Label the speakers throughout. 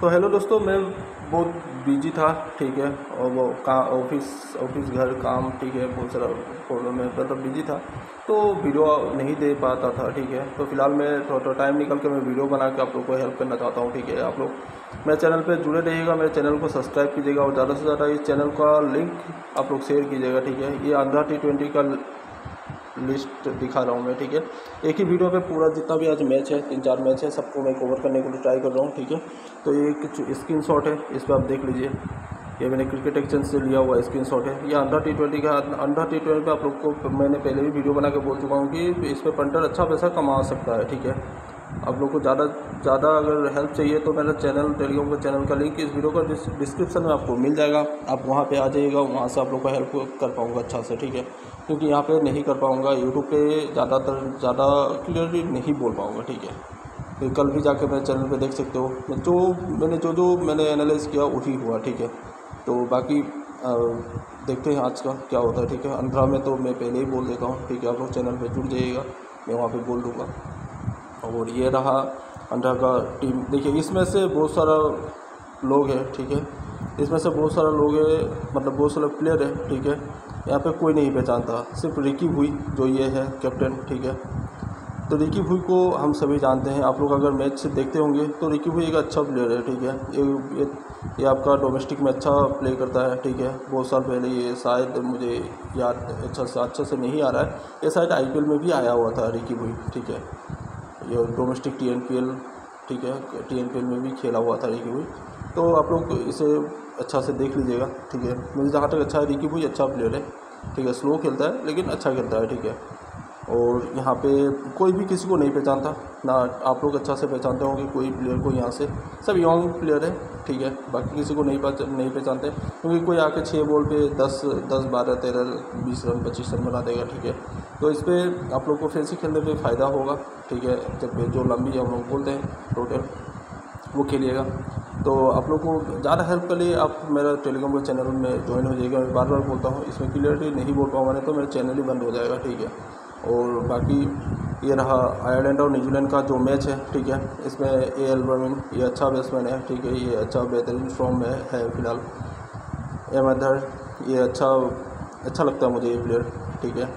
Speaker 1: तो हेलो दोस्तों, मैं बहुत बिज़ी था, ठीक है। और वो का ऑफ़िस ऑफ़िस घर, काम, ठीक है, बहुत सारा प्रॉब्लम में मतलब बिज़ी था। तो वीडियो नहीं दे पाता था, ठीक है। तो फ़िलहाल मैं थोड़ा थोड़ा टाइम निकल के मैं वीडियो बना के आप लोग को हेल्प करना चाहता हूँ, ठीक है। आप लोग, मेरे चैनल पे जुड़े रहिएगा, मेरे चैनल को सब्सक्राइब कीजिएगा और ज़्यादा से ज़्यादा इस चैनल का लिंक आप लोग शेयर कीजिएगा, ठीक है। ये आंध्रा टी ट्वेंटी का लिस्ट दिखा रहा हूँ मैं, ठीक है? एक ही वीडियो पे पूरा जितना भी आज मैच है, तीन चार मैच है, सबको मैं कवर करने के लिए ट्राई कर रहा हूँ, ठीक है? तो ये कुछ स्क्रीन शॉट है, इस पर आप देख लीजिए। ये मैंने क्रिकेट एक्शन से लिया हुआ स्क्रीन शॉट है। या अंडर टी ट्वेंटी का, अंडर टी ट्वेंटी पर आप लोग को मैंने पहले भी वीडियो बना के बोल चुका हूँ कि इस पर पंटर अच्छा पैसा कमा सकता है, ठीक है? आप लोग को ज़्यादा ज़्यादा अगर हेल्प चाहिए तो मेरा चैनल टेलीग्राम का चैनल का लिंक इस वीडियो का डिस्क्रिप्शन में आपको मिल जाएगा। आप वहाँ पे आ जाइएगा, वहाँ से आप लोग का हेल्प कर पाऊँगा अच्छा से, ठीक है? क्योंकि यहाँ पे नहीं कर पाऊँगा यूट्यूब पे ज़्यादातर, ज़्यादा क्लियरली नहीं बोल पाऊँगा, ठीक है? तो कल भी जाके मेरे चैनल पर देख सकते हो। जो, मैंने जो जो मैंने एनालाइज किया वही हुआ, ठीक है? तो बाकी देखते हैं आज का क्या होता है, ठीक है? अंधरा में तो मैं पहले ही बोल देता हूँ, ठीक है? आप लोग चैनल पर जुड़ जाइएगा, मैं वहाँ पर बोल दूँगा। और ये रहा अंडा का टीम। देखिए इसमें से बहुत सारा लोग हैं ठीक है? इसमें से बहुत सारा लोग है मतलब बहुत सारे प्लेयर है ठीक है? यहाँ पे कोई नहीं पहचानता सिर्फ़ रिकी भुई जो ये है कैप्टन ठीक है? तो रिकी भुई को हम सभी जानते हैं। आप लोग अगर मैच से देखते होंगे तो रिकी भुई एक अच्छा प्लेयर है ठीक है? ये ये, ये आपका डोमेस्टिक में अच्छा प्ले करता है ठीक है? बहुत साल पहले ये शायद मुझे याद अच्छा से अच्छा से नहीं आ रहा है। ये शायद आईपीएल में भी आया हुआ था रिकी भुई ठीक है? ये डोमेस्टिक टीएनपीएल ठीक है टीएनपीएल में भी खेला हुआ था रिकी भुई तो आप लोग इसे अच्छा से देख लीजिएगा, ठीक है। मुझे जहाँ तक अच्छा है रिकी भुई अच्छा प्लेयर है, ठीक है। स्लो खेलता है, लेकिन अच्छा खेलता है, ठीक है। और यहाँ पे कोई भी किसी को नहीं पहचानता। ना आप लोग अच्छा से पहचानते होंगे, कोई प्लेयर को यहाँ से। सब यंग प्लेयर है, ठीक है। बाकी किसी को नहीं नहीं पहचानते। क्योंकि कोई आके छः बॉल पे दस दस, बारह, तेरह, बीस रन, पच्चीस रन बना देगा, ठीक है। तो इस पर आप लोग को फैंसी खेलने पे फ़ायदा होगा, ठीक है। जब जो लंबी हम लोग बोलते हैं टोटल वो खेलिएगा। तो आप लोग को ज़्यादा हेल्प के लिए आप मेरा टेलीग्राम का चैनल में ज्वाइन हो जाएगा मैं बार बार बोलता हूँ, इसमें क्लियरिटी नहीं बोल पाऊँगा तो मेरा चैनल ही बंद हो जाएगा, ठीक है। और बाकी ये रहा आयरलैंड और न्यूजीलैंड का जो मैच है, ठीक है? इसमें ए एल बर्मिन ये अच्छा बैट्समैन है, ठीक है? ये अच्छा बेहतरीन फॉर्म में है फ़िलहाल। एम अधर ये अच्छा अच्छा लगता है मुझे ये प्लेयर ठीक है?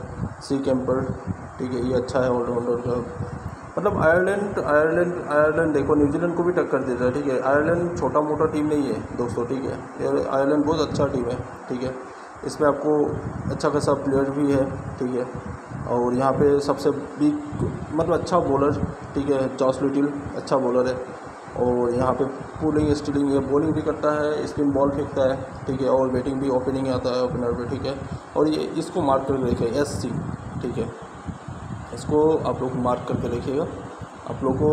Speaker 1: सी कैंपर ठीक है? ये अच्छा है ऑलराउंडर का। मतलब आयरलैंड आयरलैंड आयरलैंड देखो न्यूजीलैंड को भी टक्कर देता है, ठीक है? आयरलैंड छोटा मोटा टीम नहीं है, दोस्तों, ठीक है? आयरलैंड बहुत अच्छा टीम है, ठीक है? इसमें आपको अच्छा खासा प्लेयर भी है, ठीक है। और यहाँ पे सबसे बिग मतलब अच्छा बॉलर ठीक है जॉस लिटिल अच्छा बॉलर है। और यहाँ पे पुलिंग स्टीलिंग ये बॉलिंग भी करता है स्पिन बॉल फेंकता है, ठीक है, और बैटिंग भी ओपनिंग आता है ओपनर पे, ठीक है। और ये, इसको मार्क करके रखिए एस सी ठीक है। इसको आप लोग मार्क करके रखिएगा। आप लोग को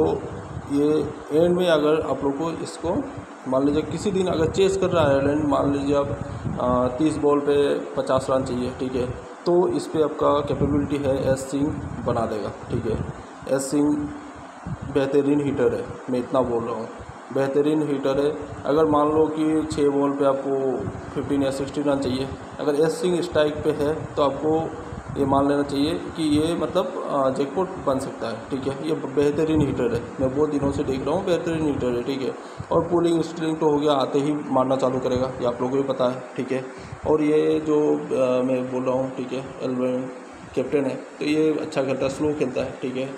Speaker 1: ये एंड में अगर आप लोग को इसको, मान लीजिए किसी दिन अगर चेस कर रहा है आयरलैंड मान लीजिए आप तीस बॉल पे पचास रन चाहिए, ठीक है? तो इस पर आपका कैपेबिलिटी है एस सिंह बना देगा, ठीक है? एस सिंह बेहतरीन हीटर है, मैं इतना बोल रहा हूँ। बेहतरीन हीटर है। अगर मान लो कि छः बॉल पे आपको फिफ्टीन या सिक्सटीन रन चाहिए, अगर एस सिंह स्ट्राइक पे है तो आपको ये मान लेना चाहिए कि ये मतलब जैकपॉट बन सकता है ठीक है? ये बेहतरीन हीटर है। मैं बहुत दिनों से देख रहा हूँ बेहतरीन हीटर है ठीक है? और पुलिंग स्टिलिंग तो हो गया आते ही मारना चालू करेगा। ये आप लोगों को भी पता है ठीक है? और ये जो आ, मैं बोल रहा हूँ ठीक है? एलवेन कैप्टन है तो ये अच्छा खेलता है स्लो खेलता है ठीक है?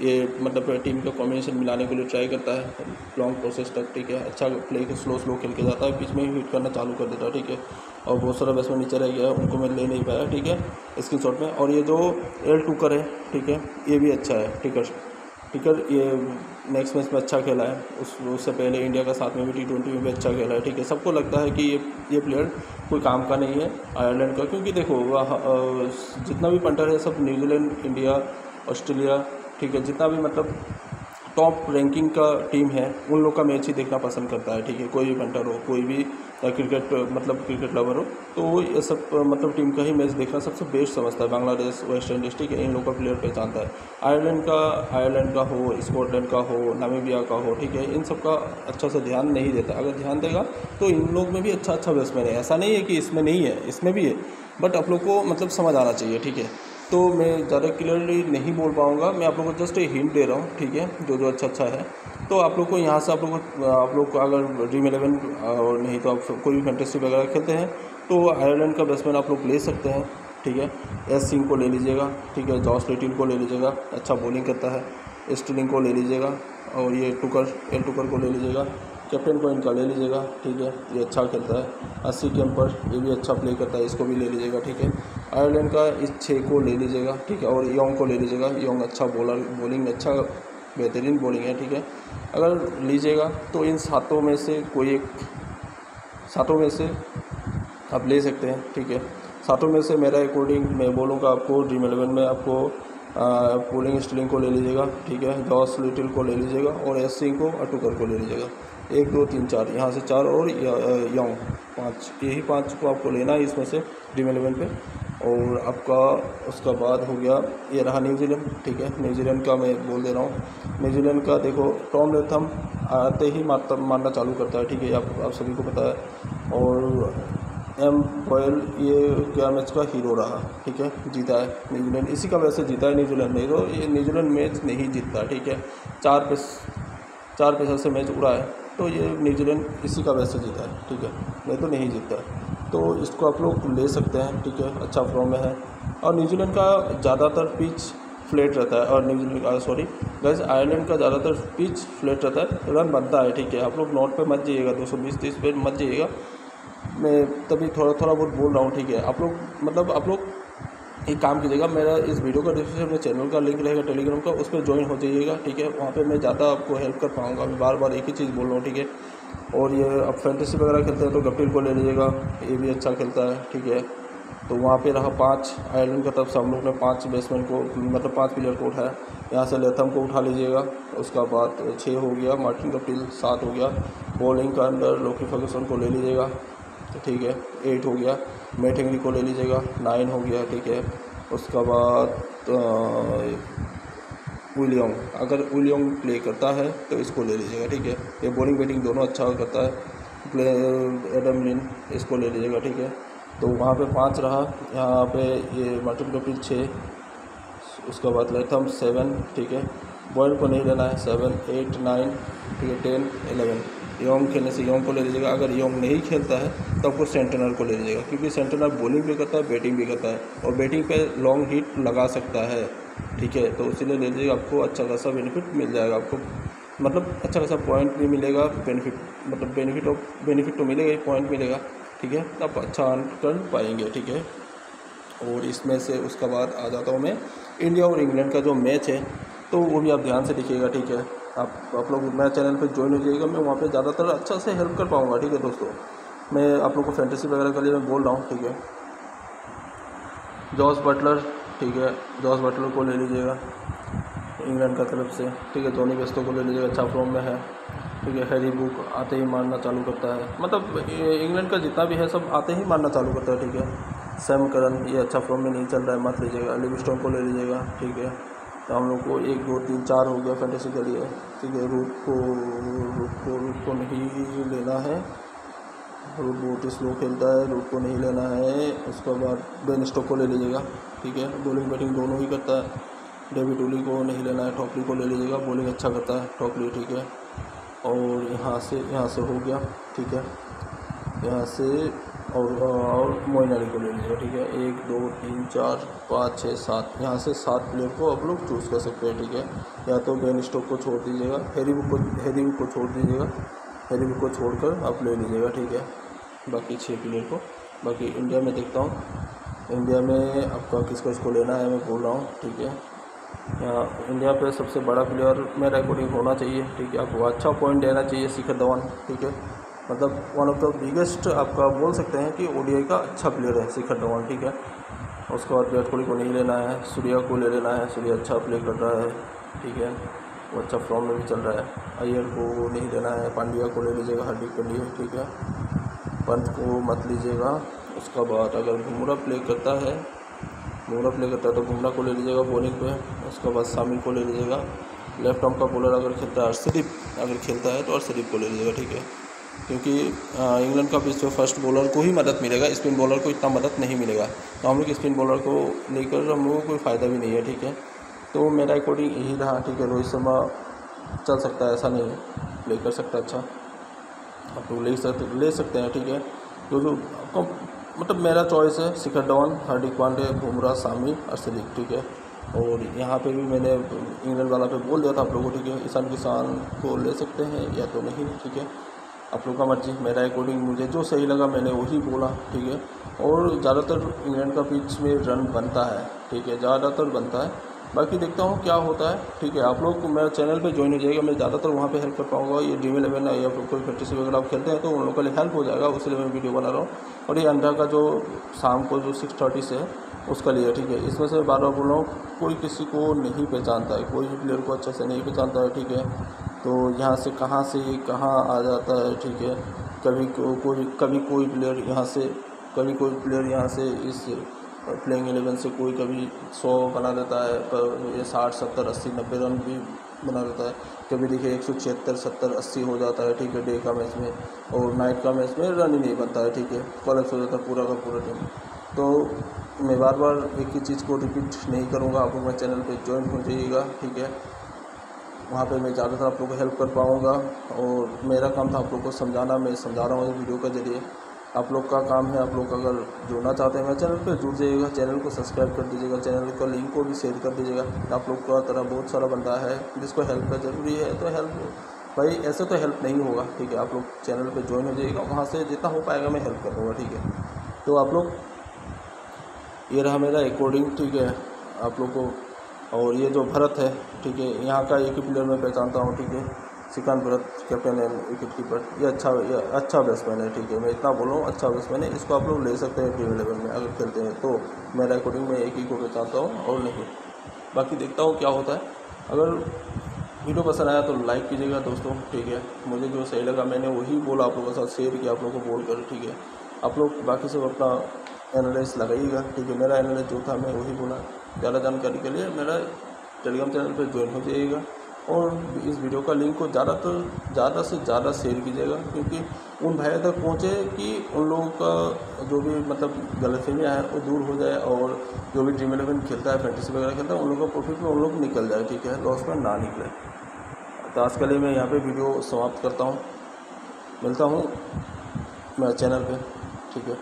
Speaker 1: ये मतलब टीम का कॉम्बिनेशन मिलाने के लिए ट्राई करता है। लॉन्ग प्रोसेस तक ठीक है। अच्छा प्ले के स्लो स्लो खेल के जाता है। बीच में ही हिट करना चालू कर देता है, ठीक है? और बहुत सारा बैट्समैन नीचे रह गया। उनको मैं ले नहीं पाया, ठीक है? स्क्रीन शॉट में। और ये जो एल टूकर है, ठीक है? ये भी अच्छा है टिकर टिकर ये नेक्स्ट मैच में अच्छा खेला है। उस, उससे पहले इंडिया का साथ में भी टी ट्वेंटी में भी अच्छा खेला है, ठीक है? सबको लगता है कि ये ये प्लेयर कोई काम का नहीं है आयरलैंड का। क्योंकि देखो जितना भी पंटर है, सब न्यूजीलैंड इंडिया ऑस्ट्रेलिया ठीक है, जितना भी मतलब टॉप रैंकिंग का टीम है, उन लोग का मैच ही देखना पसंद करता है, ठीक है। कोई भी पंटर हो, कोई भी क्रिकेट मतलब क्रिकेट लवर हो तो वो ये सब मतलब टीम का ही मैच देखना सबसे बेस्ट समझता है। बांग्लादेश वेस्ट इंडीज़ ठीक है, इन लोग का प्लेयर पहचानता है। आयरलैंड का आयरलैंड का हो स्कॉटलैंड का हो नामीबिया का हो, ठीक है, इन सब का अच्छा सा ध्यान नहीं देता। अगर ध्यान देगा तो इन लोग में भी अच्छा अच्छा बैट्समैन है। ऐसा नहीं है कि इसमें नहीं है, इसमें भी है बट आप लोग को मतलब समझ आना चाहिए, ठीक है। तो मैं ज़्यादा क्लियरली नहीं बोल पाऊँगा। मैं आप लोगों को जस्ट हिंट दे रहा हूँ, ठीक है? जो जो अच्छा अच्छा है। तो आप लोग को यहाँ से आप लोग को, आप लोग को अगर ड्रीम इलेवन और नहीं तो आप कोई भी फैंटेसी वगैरह खेलते हैं तो आयरलैंड का बैट्समैन आप लोग ले सकते हैं, ठीक है? एस सिंह को ले लीजिएगा, ठीक है? जॉस लिटिल को ले लीजिएगा अच्छा बॉलिंग करता है। स्टिलिंग को ले लीजिएगा, और ये टुकर एल टुकर को ले लीजिएगा। कैप्टन को इनका ले लीजिएगा, ठीक है? ये अच्छा खेलता है। अस्सी कैंपर ये भी अच्छा प्ले करता है, इसको भी ले लीजिएगा, ठीक है? आयरलैंड का इस छः को ले लीजिएगा, ठीक है? और योंग को ले लीजिएगा। योंग अच्छा बॉलर बॉलिंग अच्छा बेहतरीन बॉलिंग है, ठीक है? अगर लीजिएगा तो इन सातों में से कोई एक, सातों में से आप ले सकते हैं, ठीक है? सातों में से मेरा अकॉर्डिंग मैं बोलूँगा आपको ड्रीम एलेवन में आपको पोलिंग स्टिलिंग को ले लीजिएगा, ठीक है? जॉस लिटिल को ले लीजिएगा और एस सिंह को अटूकर को ले लीजिएगा। एक, दो, तीन, चार, यहाँ से चार और योंग पाँच। यही पाँच को आपको लेना है इसमें से ड्रीम एलेवन पे। और आपका उसका बाद हो गया, ये रहा न्यूजीलैंड ठीक है? न्यूजीलैंड का मैं बोल दे रहा हूँ। न्यूजीलैंड का देखो टॉम लेथम आते ही मारता, मारना चालू करता है, ठीक है? आप आप सभी को पता है। और एम पॉयल ये क्या मैच का हीरो रहा, ठीक है? जीता है न्यूजीलैंड इसी का वैसे जीता है न्यूजीलैंड नहीं तो ये न्यूजीलैंड मैच नहीं जीतता, ठीक है? चार पे चार पैसा से मैच उड़ा है। तो ये न्यूजीलैंड इसी का वैसे जीता है, ठीक है? नहीं तो नहीं जीतता है। तो इसको आप लोग ले सकते हैं, ठीक है? अच्छा फॉर्म में है। और न्यूजीलैंड का ज़्यादातर पिच फ्लेट रहता है, और न्यूजीलैंड का सॉरी गैस आयरलैंड का ज़्यादातर पिच फ्लेट रहता है। रन बनता है, ठीक है? आप लोग नोट पे मत जाइएगा, दो सौ बीस, तीस पे मत जाइएगा। मैं तभी थोड़ा थोड़ा बहुत बोल रहा हूँ, ठीक है? आप लोग मतलब आप लोग एक काम कीजिएगा, मेरा इस वीडियो का डिस्क्रिप्शन में चैनल का लिंक रहेगा टेलीग्राम का उस पर ज्वाइन हो जाइएगा, ठीक है? वहाँ पे मैं ज़्यादा आपको हेल्प कर पाऊँगा, मैं बार बार एक ही चीज़ बोल रहा हूँ, ठीक है? और ये आप फैंटेसी वगैरह खेलते हैं तो गप्टिल को ले लीजिएगा, ये भी अच्छा खेलता है, ठीक है? तो वहाँ पे रहा पाँच आयरलैंड का तरफ़ से हम लोग ने पाँच बैट्समैन को मतलब पाँच प्लेयर को उठाया। यहाँ से लेथम को उठा लीजिएगा, उसका बाद छः हो गया मार्टिन कपिल सात हो गया बॉलिंग का अंदर लोकी फर्गूसन को ले लीजिएगा ठीक है एट हो गया। मेटिंगली को ले लीजिएगा। नाइन हो गया, ठीक है। उसका बाद विलियम अगर विलियम प्ले करता है तो इसको ले लीजिएगा, ठीक है। ये बॉलिंग बैटिंग दोनों अच्छा करता है। प्ले एडम लिन इसको ले लीजिएगा, ठीक है। तो वहाँ पे पाँच रहा। यहाँ पे ये मार्टिन कपिल छः। उसके बाद लेथम सेवन ठीक है। बॉयल को नहीं लेना है। सेवन एट नाइन ठीक है टेन एलेवन योंग खेलने से योंग को ले लीजिएगा। अगर योंग नहीं खेलता है तो आपको सेंटनर को ले लीजिएगा। क्योंकि सेंटनर बॉलिंग भी करता है बैटिंग भी करता है और बैटिंग पे लॉन्ग हिट लगा सकता है। ठीक है तो इसीलिए ले लीजिएगा, आपको अच्छा खासा बेनिफिट मिल जाएगा। आपको मतलब अच्छा खासा पॉइंट भी मिलेगा बेनिफिट मतलब बेनिफिट ऑफ़ बेनिफिट तो मिलेगा ही पॉइंट मिलेगा। ठीक है आप अच्छा अर्न कर पाएँगे। ठीक है, और इसमें से उसका बाद आ जाता हूँ मैं। इंडिया और इंग्लैंड का जो मैच है तो वो भी आप ध्यान से देखिएगा। ठीक है आप आप लोग मेरा चैनल पे ज्वाइन हो जाइएगा। मैं वहाँ पे ज़्यादातर अच्छा से हेल्प कर पाऊँगा, ठीक है दोस्तों? मैं आप लोग को फैंटेसी वगैरह के लिए मैं बोल रहा हूँ, ठीक है? जॉस बटलर ठीक है? जॉस बटलर को ले लीजिएगा इंग्लैंड का तरफ़ से, ठीक है? धोनी बेस्तों को ले लीजिएगा अच्छा फॉर्म में है, ठीक है? हैरी बुक आते ही मारना चालू करता है। मतलब इंग्लैंड का जितना भी है सब आते ही मारना चालू करता है, ठीक है? सैम करन ये अच्छा फॉर्म में नहीं चल रहा है, मत लीजिएगा। लिविस्टोन को ले लीजिएगा, ठीक है? तो हम लोग को एक, दो, तीन, चार हो गया फैंटेसी के लिए ठीक है रूट को रूट को रूट को नहीं लेना है। रूट बहुत ही स्लो खेलता है रूट को नहीं लेना है। उसके बाद बेन स्टॉक को ले लीजिएगा। ठीक है बॉलिंग बैटिंग दोनों ही करता है। डेविड ओली को नहीं लेना है टॉपली को ले लीजिएगा। बॉलिंग अच्छा करता है टॉपली ठीक है। और यहाँ से यहाँ से हो गया। ठीक है, यहाँ से और और मोइन अली को ले लीजिएगा ठीक है? एक, दो, तीन, चार, पाँच छः सात। यहाँ से सात प्लेयर को आप लोग चूज़ कर सकते हैं, ठीक है? या तो बेन स्टॉक को छोड़ दीजिएगा हैरी बुक को हैरी बुक को छोड़ दीजिएगा हैरी बुक को छोड़कर आप ले लीजिएगा, ठीक है? बाकी छः प्लेयर को। बाकी इंडिया में देखता हूँ। इंडिया में आपका किसको इसको लेना है, मैं बोल रहा हूँ, ठीक है? यहाँ इंडिया पे सबसे बड़ा प्लेयर मेरा अकॉर्डिंग होना चाहिए, ठीक है? आपको अच्छा पॉइंट देना चाहिए, शिखर धवन, ठीक है? मतलब वन ऑफ़ द बिगेस्ट आपका बोल सकते हैं कि ओडीआई का अच्छा प्लेयर है, शिखर धवन, ठीक है? उसके बाद विराट कोहली को नहीं लेना है, सूर्या को ले लेना है, सूर्या अच्छा प्ले कर रहा है, ठीक है? वो अच्छा फॉर्म में भी चल रहा है। अय्यर को नहीं लेना है, पांड्या को ले लीजिएगा हार्दिक पांड्या, ठीक है? पंत को मत लीजिएगा। उसका बाद अगर बुमराह प्ले करता है, बुमराह प्ले करता है तो बुमराह को ले लीजिएगा बॉलिंग पे। उसके बाद शामिल को ले लीजिएगा। लेफ़्ट आर्म का बॉलर अगर खेलता है, अर्शदीप अगर खेलता है तो अर्शदीप को ले लीजिएगा, ठीक है? क्योंकि इंग्लैंड का पिच फ़र्स्ट बॉलर को ही मदद मिलेगा स्पिन बॉलर को इतना मदद नहीं मिलेगा। तो हम लोग स्पिन बॉलर को लेकर हम लोगों को कोई फ़ायदा भी नहीं है, ठीक है? तो मेरा अकॉर्डिंग यही रहा, ठीक है, रोहित शर्मा चल सकता है, ऐसा नहीं है। कर सकता अच्छा। आप लोग ले सकते ले सकते हैं, ठीक है? जो आपको मतलब मेरा चॉइस है, शिखर धवन, हार्दिक पांडे बुमराह, सामी, अर्शदीप, ठीक है? और यहाँ पे भी मैंने इंग्लैंड वाला पे बोल दिया था आप लोगों को, ठीक है? ईशान किसान को ले सकते हैं या तो नहीं, ठीक है? आप लोग का मर्ज़ी, मेरा अकॉर्डिंग मुझे जो सही लगा मैंने वही बोला, ठीक है? और ज़्यादातर इंग्लैंड का पिच में रन बनता है, ठीक है? ज़्यादातर बनता है। बाकी देखता हूँ क्या होता है, ठीक है? आप लोग, मेरा चैनल पे ज्वाइन हो जाएगा, मैं ज़्यादातर वहाँ पे हेल्प कर पाऊँगा। ये ड्रीम इलेवन या फिर कोई फैंटेसी वगैरह आप खेलते हैं तो उन लोगों के लिए हेल्प हो जाएगा उसलिए मैं वीडियो बना रहा हूँ। और ये अंडा का जो शाम को जो सिक्स थर्टी से है उसका लिए, ठीक है? इसमें से बार बार बोल रहा हूँ, कोई किसी को नहीं पहचानता है, कोई भी प्लेयर को अच्छे से नहीं पहचानता है, ठीक है? तो यहाँ से कहाँ से कहाँ आ जाता है ठीक है? कभी को, कोई कभी कोई प्लेयर यहाँ से कभी कोई प्लेयर यहाँ से इस प्लेइंग एलेवन से कोई कभी सौ बना देता है साठ सत्तर अस्सी नब्बे रन भी बना देता है। कभी देखिए एक सौ छिहत्तर सत्तर अस्सी हो जाता है ठीक है डे का मैच में और नाइट का मैच में रन ही नहीं बनता है ठीक है? कोलेप्स हो जाता है पूरा का पूरा टीम तो मैं बार बार एक ही चीज़ को रिपीट नहीं करूँगा आप मेरे चैनल पर ज्वाइन हो जाइएगा ठीक है? वहाँ पे मैं ज़्यादातर आप लोग को हेल्प कर पाऊँगा और मेरा काम था आप लोग को समझाना, मैं समझा रहा हूँ इस वीडियो के ज़रिए। आप लोग का काम है आप लोग अगर जुड़ना चाहते हैं मेरे चैनल पे, जुड़ जाइएगा, चैनल को सब्सक्राइब कर दीजिएगा, चैनल का लिंक को भी शेयर कर दीजिएगा। आप लोग का तरह बहुत सारा बंदा है जिसको हेल्प का ज़रूरी है तो हेल्प भाई, ऐसे तो हेल्प नहीं होगा, ठीक है? आप लोग चैनल पे ज्वाइन हो जाइएगा, वहाँ से जितना हो पाएगा मैं हेल्प कर दूँगा, ठीक है? तो आप लोग, ये रहा मेरा अकॉर्डिंग ठीक है? आप लोग को और ये जो भरत है, ठीक है, यहाँ का एक ही प्लेयर मैं पहचानता हूँ, ठीक है, श्रीकांत भरत कैप्टन है विकेट कीपर ये अच्छा ये अच्छा बैट्समैन है, ठीक है, मैं इतना बोल रहा हूँ अच्छा बैट्समैन है, इसको आप लोग ले सकते हैं ड्रीम इलेवन में, अगर खेलते हैं तो। मेरा अकॉर्डिंग मैं एक ही को पहचानता हूँ और नहीं। बाकी देखता हूँ क्या होता है। अगर वीडियो पसंद आया तो लाइक कीजिएगा दोस्तों, ठीक है। मुझे जो सही लगा मैंने वही बोला आप लोगों के साथ शेयर किया आप लोगों को बोल कर, ठीक है। आप लोग बाकी सब अपना एनालिस लगाइएगा, ठीक है। मेरा एनालिस जो था मैं वही बोला। ज़्यादा जानकारी के लिए मेरा टेलीग्राम चैनल पर ज्वाइन हो जाइएगा। और इस वीडियो का लिंक को ज़्यादा तो ज़्यादा से ज़्यादा शेयर कीजिएगा, क्योंकि उन भाइयों तक पहुँचे कि उन लोगों का जो भी मतलब गलतफहमियाँ हैं, वो दूर हो जाए और जो भी ड्रीम इलेवन खेलता है फैंटेसी वगैरह खेलता है, उन लोगों का प्रॉफिट में उन लोग निकल जाए, ठीक है? लॉस में ना निकले। तो आज के लिए मैं यहाँ पे वीडियो समाप्त करता हूँ। मिलता हूँ मेरे चैनल पे, ठीक है?